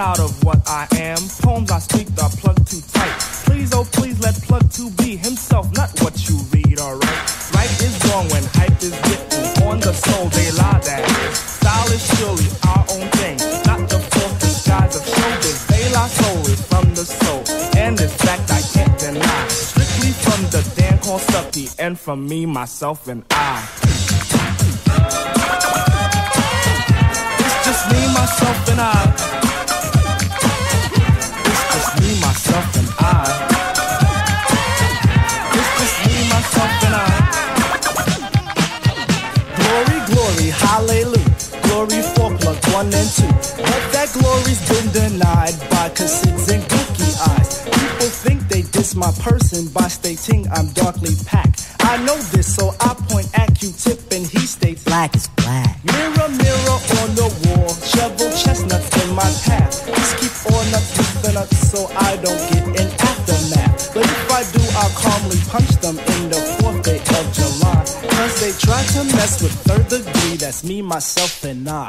proud, of what I am. Poems I speak are plugged too tight. Please, oh please, let plug to be himself, not what you read, alright? Right is wrong when hype is written on the soul, they lie that. Style is surely our own thing, not the false disguise of showbiz. They lie solely from the soul, and this fact I can't deny. Strictly from the Dan called Stucky, and from me, myself, and I. It's just me, myself, and I. Myself, and I. It's just me, myself, and I. Glory, glory, hallelujah. Glory for plug one and two. But that glory's been denied by cassids and cookie eyes. People think they diss my person by stating I'm darkly packed. I know this, so I point at Q-tip and he states Black is I don't get an aftermath. But if I do, I'll calmly punch them in the fourth day of July. Cause they try to mess with third degree, that's me, myself, and I.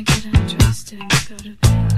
wanna get undressed and go to bed.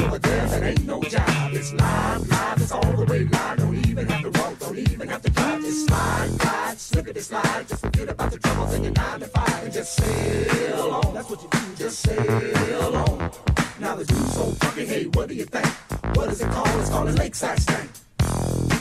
It ain't no job. It's live, live. It's all the way live. Don't even have to walk. Don't even have to drive. Just slide, glide, slip it, and slide. Just forget about the troubles in your nine to five and just sail on. That's what you do. Just sail on. Now the dude's so funky. Hey, what do you think? What is it called? It's called a lakeside stank.